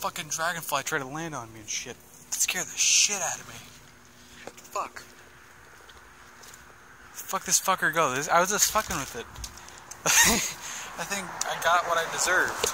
fucking dragonfly tried to land on me and shit. It scared the shit out of me. Fuck. Fuck this fucker go. This, I was just fucking with it. I think I got what I deserved.